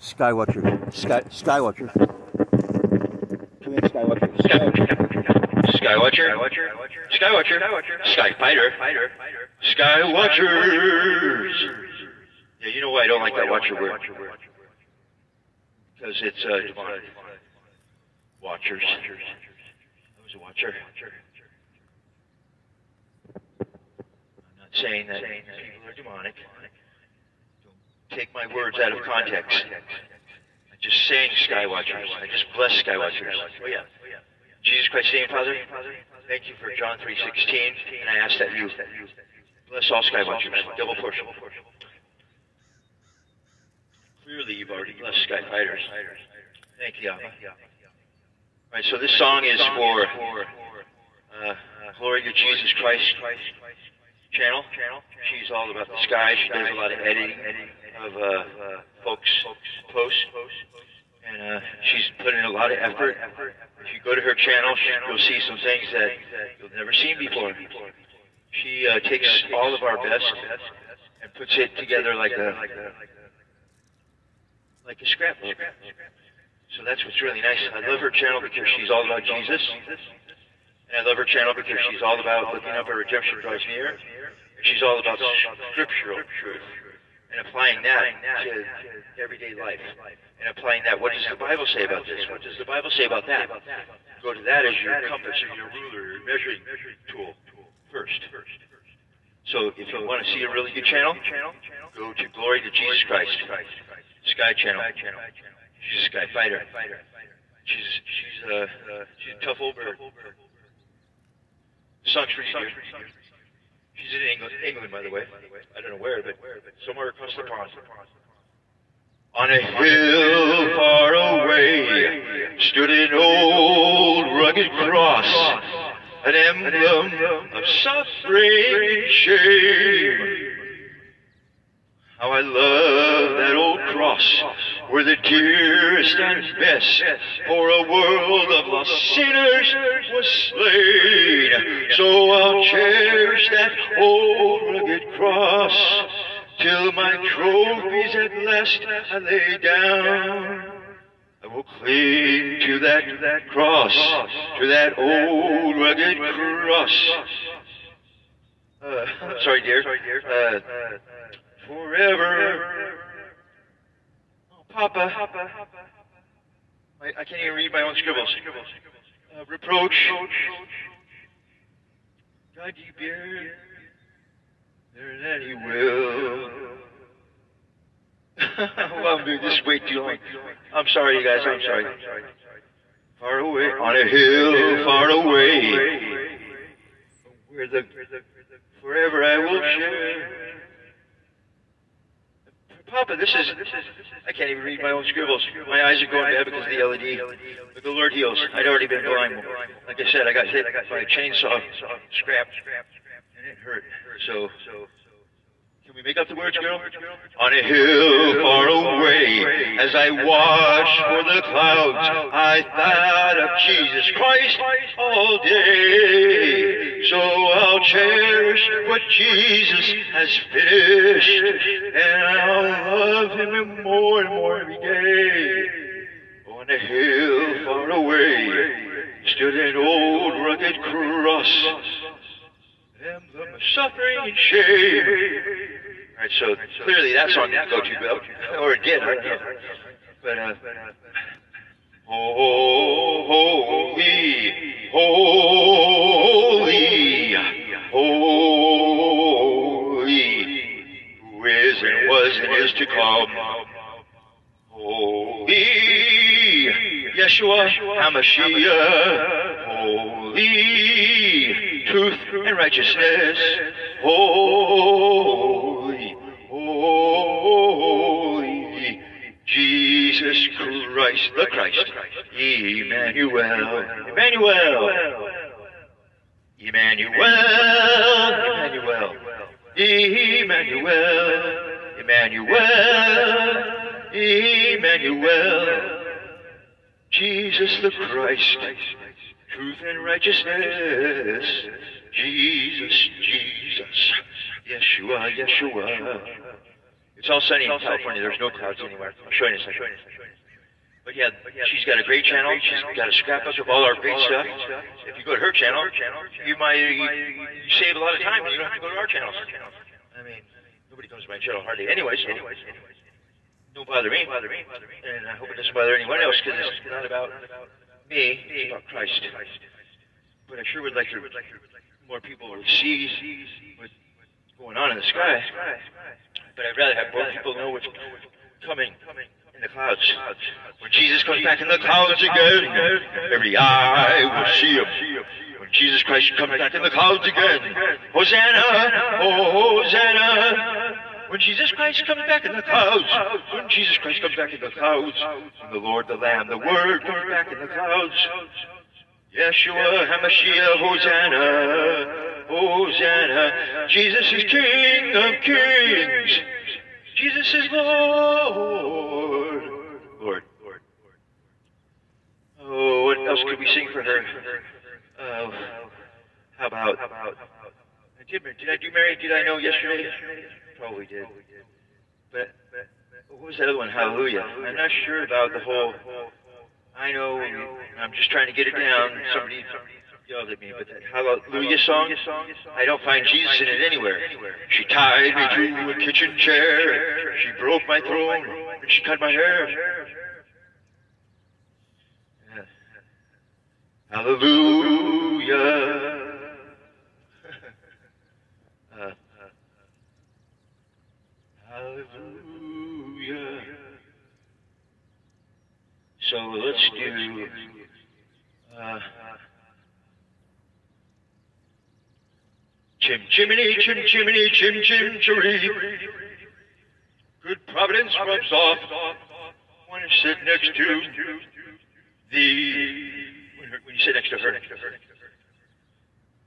Skywatcher. Sky Skywatcher. Come in, Skywatcher. Skywatcher. Skywatcher. Skywatcher. Skywatcher. Skyfighter. Skywatchers. Yeah, you know why I don't like that watcher word? Because it's uh, demonic. Watchers. I was a watcher. I'm not saying that people are demonic. Take my words out of context. I'm just saying Skywatchers. I just bless Skywatchers. Oh yeah. Jesus Christ, name, Father, thank you for John 3.16, and I ask that you bless all Skywatchers, double portion. Clearly, you've already blessed Skyfighters. Thank you, Abba. All right, so this song is for uh, Glory to Jesus Christ channel. She's all about the sky. She does a lot of editing of uh, folks' posts. And uh, she's put in a lot of effort. If you go to her channel, you'll see some things that you've never seen before. She uh, takes all of our best and puts it together like a like a scrapbook. So that's what's really nice. I love her channel because she's all about Jesus. And I love her channel because she's all about looking up our redemption draws near. She's all about scriptural truth and applying that to everyday life. And applying that, what does the Bible say about this? What does the Bible say about that? Go to that as your compass your ruler, your measuring tool first. So if you want to see a really good channel, go to Glory to Jesus Christ, Sky Channel. She's a Sky Fighter. She's she's uh, she's a tough old bird. Song's for you. She's in England, England, by the way. I don't know where, but somewhere across the pond. On a hill far away stood an old rugged cross, an emblem of suffering and shame. How I love that old cross where the dearest and best for a world of lost sinners was slain. So I'll cherish that old rugged cross till my trophies at last I lay down. I will cling to that, cross, to that old rugged cross. Uh, sorry, dear. Uh, forever. Oh, Papa. I, I can't even read my own scribbles. Uh, reproach. God, you bear there that He will. well, I'm doing too long. I'm sorry, you guys. I'm sorry. Far away, on a hill, far away, where the forever I will share. Papa, this is, I can't even read my own scribbles. My eyes are going bad because of the LED. But the Lord heals. I'd already been blind. Like I said, I got hit by a chainsaw, scrap, and it hurt. So, can we make up the words, girl? On a hill far away, as I watched for the clouds, I thought of Jesus Christ all day. So I'll cherish what Jesus has finished, and I'll love Him more and more every day. On a hill far away stood an old rugged cross, emblem of suffering and shame. All right, so clearly that song didn't go too well, or it did, I don't know. But uh, holy, holy, holy, who is and was and is to come. Holy, Yeshua HaMashiach, holy, truth and righteousness, holy, Christ, the Christ, Emmanuel, Emmanuel, Emmanuel, Emmanuel, Emmanuel, Emmanuel, Jesus the Christ, truth and righteousness, Jesus, Jesus, Yeshua, Yeshua, It's all sunny in California. There's no clouds anywhere. I'll show you in a second. But yeah, she's got a great channel. She's got a scrapbook of all our great stuff. If you go to her channel, you might you, you save a lot of time you don't have to go to our channels. I mean, nobody comes to my channel hardly anyway, so don't bother me. And I hope it doesn't bother anyone else because it's not about me, it's about Christ. But I sure would like to more people to see what's going on in the sky. But I'd rather have more people know what's coming in the clouds. When Jesus comes back in the clouds again, every eye will see him. When Jesus Christ comes back in the clouds again, Hosanna, oh, Hosanna. When Jesus Christ comes back in the clouds, when Jesus Christ comes back in the clouds, when the Lord, the Lamb, the Word comes back in the clouds, Yeshua HaMashiach, Hosanna, Hosanna. Jesus is King of Kings. Jesus is Lord. Lord. Oh, what else could we sing for her? Uh, how about? I did, did I do Mary? Did I know yesterday? Probably did. But what was that other one? Hallelujah. I'm not sure about the whole. I know. I'm just trying to get it down. Somebody yelled at me, but Hallelujah song, I don't find Jesus in it anywhere. She tied me to a kitchen chair. She broke my throne. And she cut my hair. Hallelujah. Hallelujah. So let's do. Uh, chim chimney, chim chimney, chim chim chiree. Good providence rubs off when you sit next to the. When you sit next to her.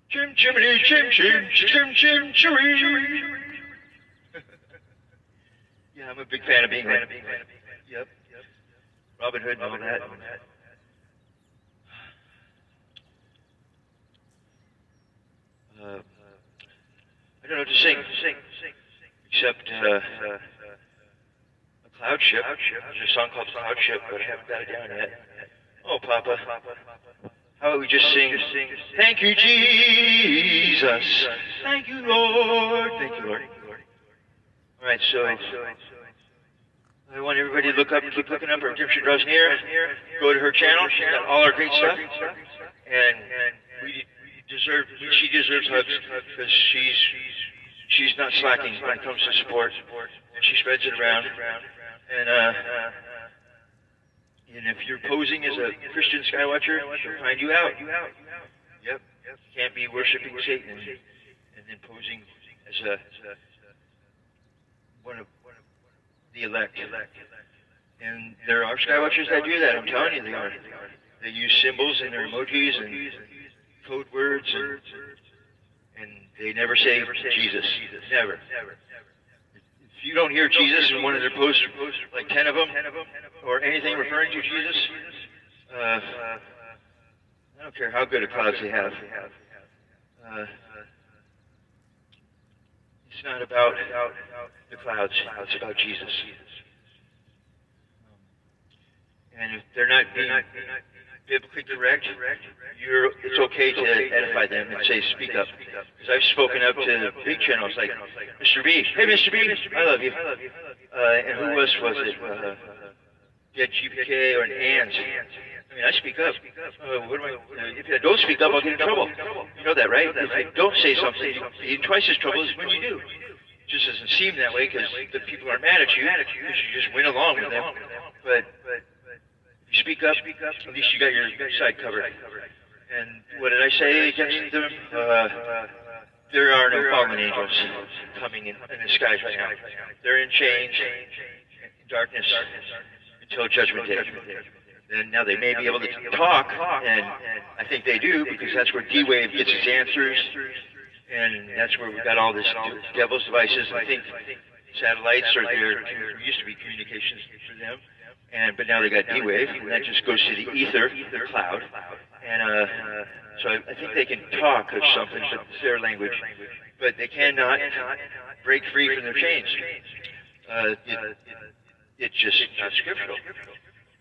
Chim chimney, chim chim, chim chim chiree. yeah, I'm a big fan of being Yep. Yep. Robin Hood all that. Uh, I don't know what to sing, sing, sing, sing. except uh, a cloud ship. There's a song called Cloud Ship, but I haven't got it down yet. Oh, Papa. How about we just sing, Thank you, Jesus. Thank you, Lord. Thank you, Lord. All right, so I want everybody to look up, keep looking up. Redemption draws near. Go to her channel. She's got all our great stuff, and we deserve. She deserves hugs because she's she's not slacking when it comes to support, and she spreads it around. And uh, and if you're posing as a Christian skywatcher, she'll find you out. Yep, can't be worshiping Satan and, then posing as a one of the elect. And there are skywatchers that do that. I'm telling you, they are. They use symbols and their emojis and code words, and, and they never say Jesus. Never. If you don't hear Jesus in one of their posts, like ten of them, or anything referring to Jesus, uh, I don't care how good a clouds they have. Uh, it's not about the clouds. It's about Jesus. And if they're not being biblically correct, you're, it's okay to edify them and say, speak up. Because I've spoken up to big channels like Mr. B. Hey, Mr. B, I love you. Uh, and who else was it? Uh, GPK or an ANS. I mean, I speak up. Uh, what am I, uh, if I don't speak up, I'll get in trouble. You know that, right? If you don't say something, you get twice as trouble as when you do. It just doesn't seem that way because the people are mad at you because you just went along with them. But you speak up, at least you got your side covered. And what did I say against them? Uh, there are no fallen angels coming in, in the skies right now. They're in chains, in darkness, until Judgment Day. And now they may be able to talk, and I think they do because that's where D-Wave gets its answers, and that's where we've got all this devil's devices. I think satellites are there. There used to be communications for them and but now they got D-Wave, and that just goes to the ether, the cloud, and uh, so I, I think they can talk or something, but it's their language, but they cannot break free from their chains. uh, it, it, it's just not scriptural.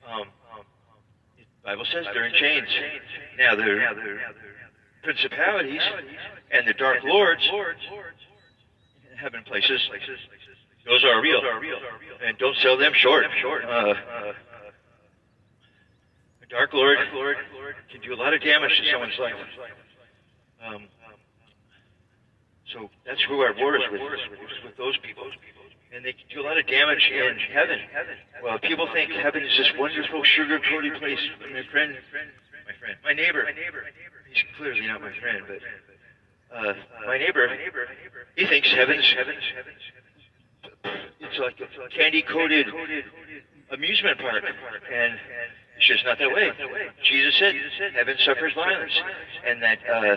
Um, the Bible says they're in chains. Now, they're principalities and the dark lords in heaven places, those are real. And don't sell them short. Uh, the dark lord can do a lot of damage to someone's life. Um, so that's who our war is with, with those people. And they can do a lot of damage in heaven. Well, people think heaven is this wonderful sugar-coated place. My friend, my friend, my neighbor, he's clearly not my friend, but uh, my neighbor, he thinks heaven's, it's like a candy-coated amusement park. And it's just not that way. Jesus said, heaven suffers violence. And that, uh,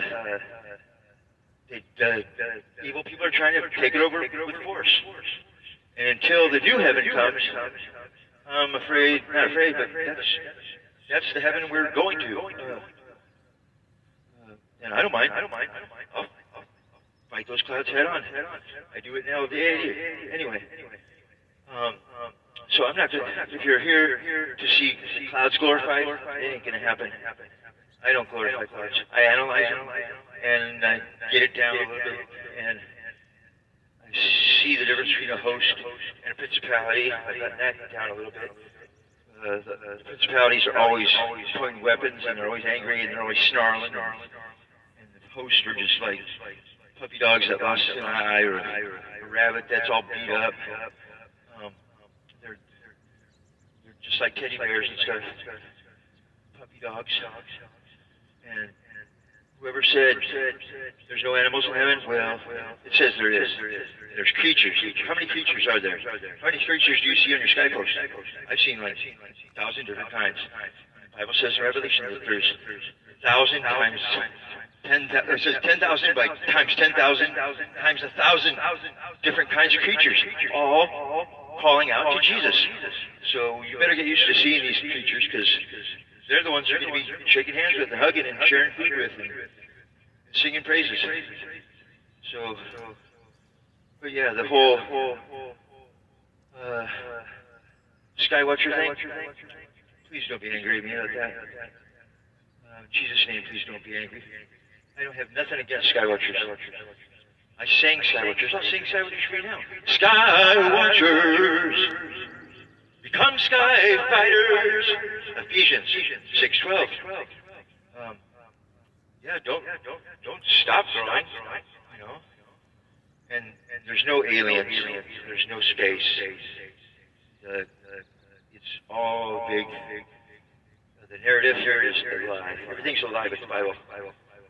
they, uh, evil people are trying to take it over with force. And until the new heaven comes, I'm afraid, not afraid, but that's, that's the heaven we're going to. Uh, and I don't mind. I don't mind. I'll, I'll those clouds head on. I do it now day. Anyway. Um, so I'm not. If you're here to see clouds glorified, it ain't gonna happen. I don't glorify clouds. I analyze them and I get it down a little bit and I see the difference between a host and a principality. I've gotten that down a little bit. Uh, the, the principalities are always pointing weapons and they're always angry and they're always snarling. And the hosts are just like puppy dogs that lost an eye or a, a rabbit that's all beat up. Um, they're, they're just like teddy bears and stuff. Puppy dogs. And whoever said there's no animals in heaven, well, it says there is. There's creatures. How many creatures are there? How many creatures do you see on your sky post? I've seen like a thousand different kinds. The Bible says in Revelation that there's a thousand times ten. It says ten thousand by times ten thousand times a thousand different kinds of creatures, all calling out to Jesus. So you better get used to seeing these creatures because they're the ones you're going to be shaking hands with and hugging and sharing food with and singing praises. So, but yeah, the whole uh, Skywatcher thing. Please don't be angry at me about that. Uh, Jesus' name, please don't be angry. I don't have nothing against Skywatchers. I sang Skywatchers. I'll sing Skywatchers for you now. Skywatchers, become sky fighters. Ephesians 6:12. Um, yeah, don't don't don't stop growing. And and there's no aliens. There's no space. The, the, it's all big. The narrative here is alive. Everything's alive in the Bible.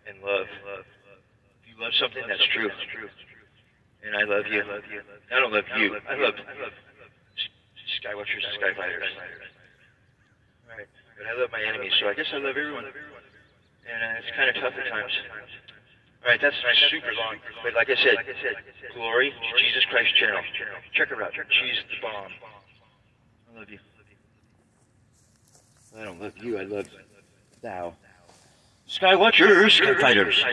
And love. If you love something, that's true. And I love you. I don't love you. I love Skywatchers and Skyfighters. Right. But I love my enemies, so I guess I love everyone. And uh, it's kind of tough at times. All right, that's super long. But like I said, Glory to Jesus Christ channel. Check her out. She's the bomb. I love you. I don't love you. I love thou. Skywatchers, Skyfighters.